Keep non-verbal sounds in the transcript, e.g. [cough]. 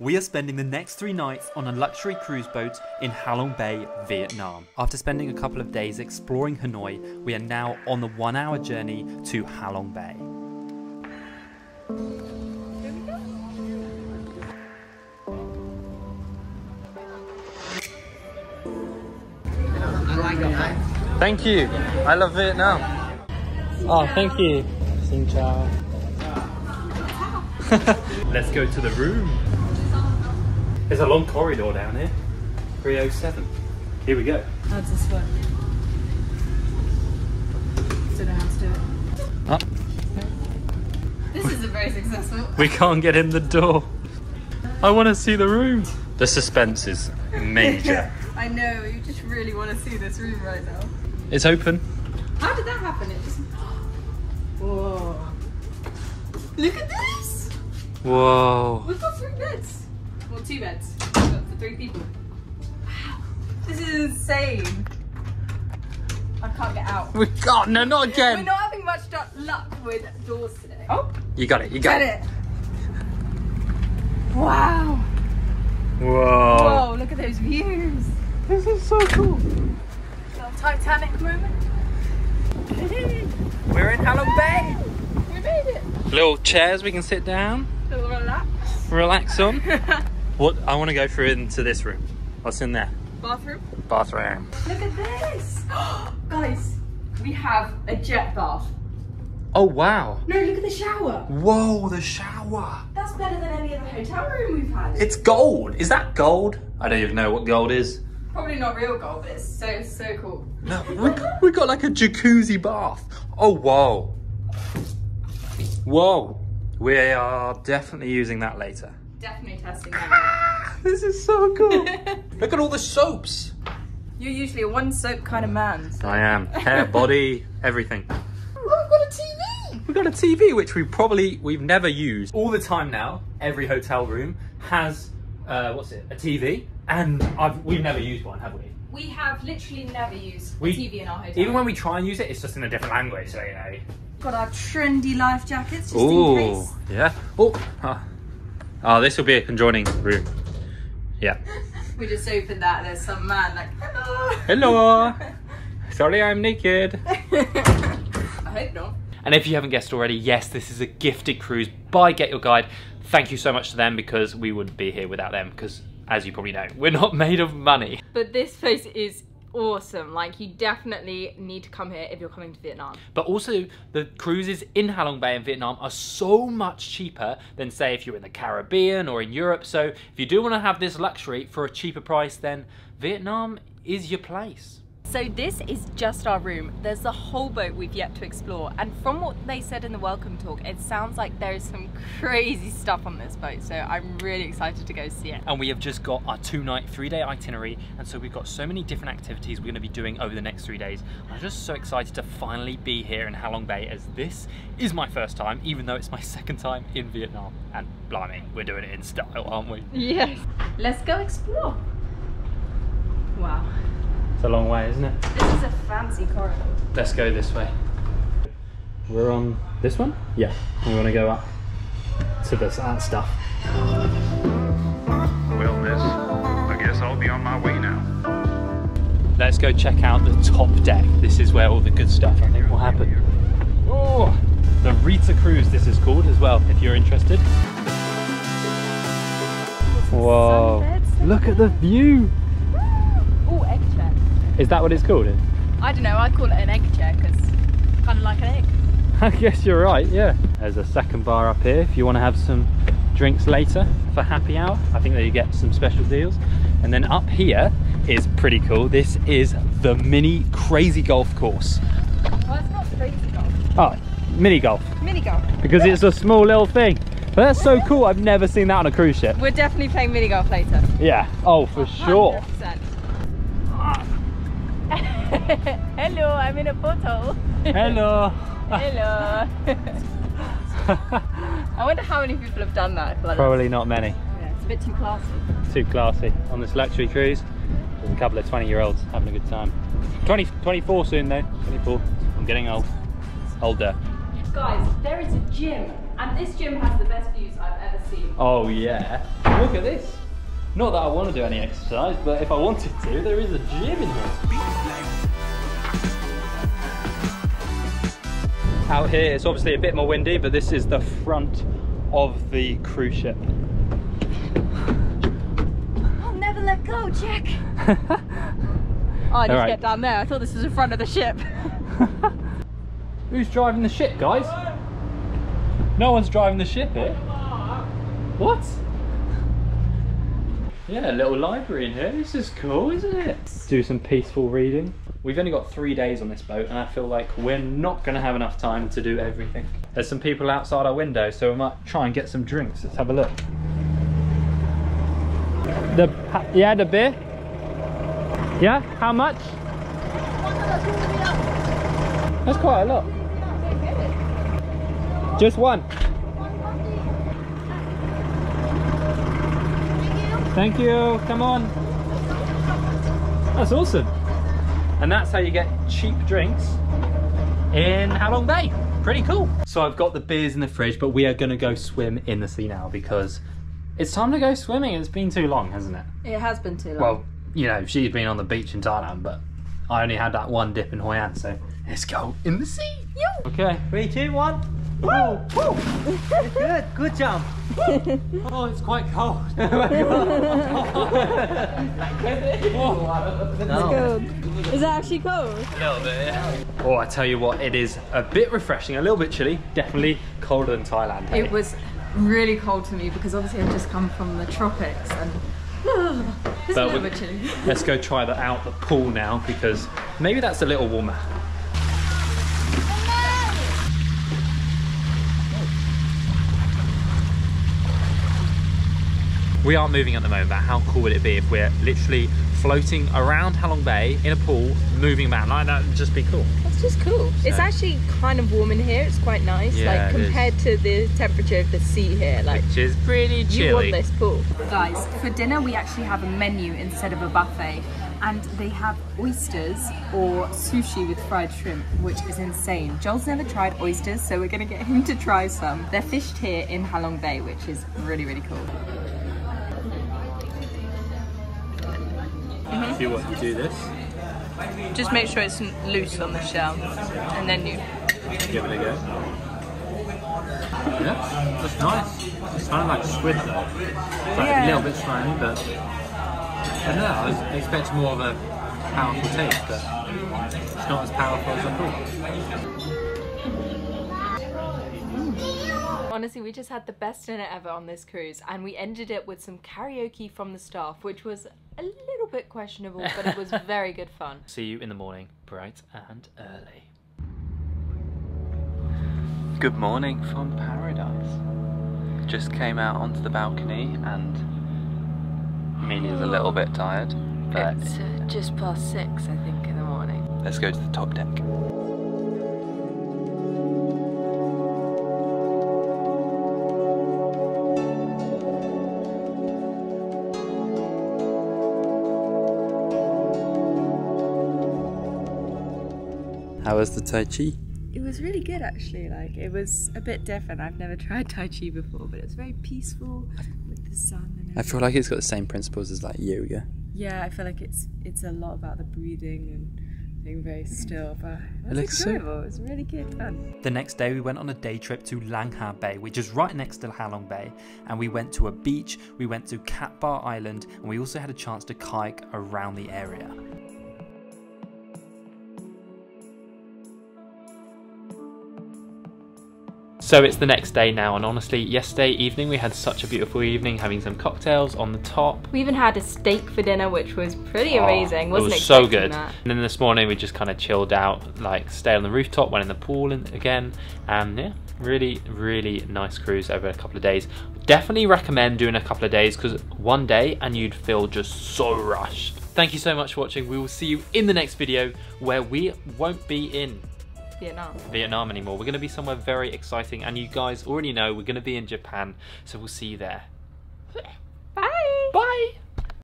We are spending the next three nights on a luxury cruise boat in Halong Bay, Vietnam. After spending a couple of days exploring Hanoi, we are now on the one hour journey to Halong Bay. Thank you. I love Vietnam. Oh, thank you. Xin chào. [laughs] Let's go to the room. There's a long corridor down here. 307. Here we go. How does this work? Don't know how to do it. Oh, This isn't very successful. we can't get in the door. I want to see the room. The suspense is major. [laughs] I know, you just really want to see this room right now. it's open. How did that happen? It just. Whoa. Look at this! Whoa. We've got three beds. Well, two beds. For three people. Wow. This is insane. I can't get out. We got no, not again. We're not having much luck with doors today. Oh, you got it. You got Get it! Wow. Whoa. Whoa, look at those views. This is so cool. Little Titanic moment. We're in Halong Bay. We made it. Little chairs we can sit down, Little relax. relax on. [laughs] what? I want to go through into this room. What's in there? Bathroom. Bathroom. Look at this. [gasps] Guys, we have a jet bath. Oh wow. No, look at the shower. Whoa, the shower. That's better than any other hotel room we've had. It's gold. Is that gold? I don't even know what gold is. Probably not real gold, but it's so, so cool. No, we got, we got like a jacuzzi bath. Oh, whoa. Whoa. We are definitely using that later. Definitely testing [laughs] that. This is so cool. [laughs] Look at all the soaps. You're usually a one soap kind of man. So. I am. Hair, [laughs] body, everything. Oh, we've got a TV. We've got a TV, which we probably, we've never used. All the time now, every hotel room has, uh, what's it, a TV. And I've, we've never used one, have we? We have literally never used We- a TV in our hotel. Even when we try and use it, it's just in a different language, so you know. got our trendy life jackets just in case. yeah. Oh, ah. Oh, this will be a conjoining room. Yeah. [laughs] We just opened that and there's some man like, hello. Hello. [laughs] Sorry, I'm naked. [laughs] I hope not. And if you haven't guessed already, yes, this is a gifted cruise by Get Your Guide. Thank you so much to them because we wouldn't be here without them. Because as you probably know, we're not made of money. But this place is awesome. Like, you definitely need to come here if you're coming to Vietnam. But also, the cruises in Halong Bay in Vietnam are so much cheaper than, say, if you're in the Caribbean or in Europe. So, if you do want to have this luxury for a cheaper price, then Vietnam is your place. So this is just our room. There's the whole boat we've yet to explore. And from what they said in the welcome talk, it sounds like there is some [laughs] crazy stuff on this boat. So I'm really excited to go see it. And we have just got our two night, three day itinerary. And so we've got so many different activities we're going to be doing over the next three days. I'm just so excited to finally be here in Halong Bay as this is my first time, even though it's my [laughs] second time in Vietnam. And blimey, we're doing it in style, aren't we? Yes. Let's go explore. Wow. It's a long way, isn't it? This is a fancy corridor. Let's go this way. We're on this one? Yeah. We want to go up to this art stuff. Well, miss, I guess I'll be on my way now. Let's go check out the top deck. This is where all the good stuff I think will happen. Oh, the Rita Cruise this is called as well, if you're interested. Whoa, look at the view. Is that what it's called? I don't know, I call it an egg chair because kind of like an egg. [laughs] I guess you're right, yeah. There's a second bar up here if you want to have some drinks later for happy hour. I think that you get some special deals. And then up here is pretty cool. This is the mini crazy golf course. Well, it's not crazy golf. Oh, mini golf. Mini golf. Because it's a small little thing. But that's so cool. I've never seen that on a cruise ship. We're definitely playing mini golf later. Yeah. Oh, for sure. 100%. [laughs] Hello, I'm in a photo. Hello. [laughs] Hello. [laughs] I wonder how many people have done that. Like Probably not many. Yeah, it's a bit too classy. Too classy. On this luxury cruise, there's a couple of 20 year olds having a good time. 20, 24 soon though. 24. I'm getting old. Older. Guys, there is a gym, and this gym has the best views I've ever seen. Oh yeah. Look at this. Not that I want to do any exercise, but if I wanted to, there is a gym in here. Out here, it's obviously a bit more windy, but this is the front of the cruise ship. I'll never let go, Jack. [laughs] oh, I need Alright. to get down there. I thought this was the front of the ship. [laughs] Who's driving the ship, guys? No one's driving the ship here. What? Yeah, a little library in here. This is cool, isn't it? Do some peaceful reading. We've only got three days on this boat, and I feel like we're not going to have enough time to do everything. There's some people outside our window, so we might try and get some drinks. Let's have a look. The yeah, the beer. Yeah, how much? That's quite a lot. Just one. Thank you. Come on. That's awesome. And that's how you get cheap drinks in Halong Bay. Pretty cool. So I've got the beers in the fridge, but we are going to go swim in the sea now because it's time to go swimming. It's been too long, hasn't it? It has been too long. Well, you know, she's been on the beach in Thailand, but I only had that one dip in Hoi An, so let's go in the sea. Okay. Three, two, one. Woo! Woo! Good, good jump. [laughs] Oh, it's quite cold. [laughs] Oh, no. Is it actually cold? A little bit, yeah. Oh, I tell you what, it is a bit refreshing, a little bit chilly, definitely colder than Thailand. hey? It was really cold to me because obviously I've just come from the tropics and [laughs] it's a little bit chilly. Let's go try that out the pool now because maybe that's a little warmer. We aren't moving at the moment, but how cool would it be if we're literally floating around Halong Bay in a pool, moving about like that? Would just be cool. That's just cool. It's actually kind of warm in here. It's quite nice. Yeah, like compared to the temperature of the sea here. Like Which is pretty chilly. you want this pool. Guys, for dinner we actually have a menu instead of a buffet. And they have oysters or sushi with fried shrimp, which is insane. Joel's never tried oysters, so we're gonna get him to try some. They're fished here in Halong Bay, which is really, really cool. See what you do this, Just make sure it's loose on the shell, and then you. give it a go. Yeah, that's nice. It's kind of like squid though. It's like Yeah. a little bit slimy, but I don't know. I was expecting more of a powerful taste, but it's not as powerful as I thought. Honestly, we just had the best dinner ever on this cruise, and we ended it with some karaoke from the staff, which was a little bit questionable, but it was [laughs] very good fun. See you in the morning, bright and early. Good morning from paradise. Just came out onto the balcony and Emilia's a little bit tired, but It's uh, just past six, I think, in the morning. let's go to the top deck. How was the Tai Chi? It was really good, actually. Like, it was a bit different. I've never [laughs] tried Tai Chi before, but it was very peaceful with the sun and I feel like it's got the same principles as like yoga. Yeah, I feel like it's it's a lot about the breathing and being very still, but it was looks so- enjoyable. It was really good fun. The next day, we went on a day trip to Lan Ha Bay, which is right next to Halong Bay, and we went to a beach, we went to Cat Ba Island, and we also had a chance to kayak around the area. So it's the next day now, and honestly, yesterday evening we had such a beautiful evening, having some cocktails on the top. We even had a steak for dinner, which was pretty Oh, amazing. Wasn't it It was so good. That. And then this morning we just kind of chilled out, like stayed on the rooftop, went in the pool and again, and yeah, really, really nice cruise over a couple of days. Definitely recommend doing a couple of days because one day and you'd feel just so rushed. Thank you so much for watching. We will see you in the next video where we won't be in Vietnam. Vietnam anymore. We're going to be somewhere very exciting, and you guys already know we're going to be in Japan, so we'll see you there. Bye. Bye.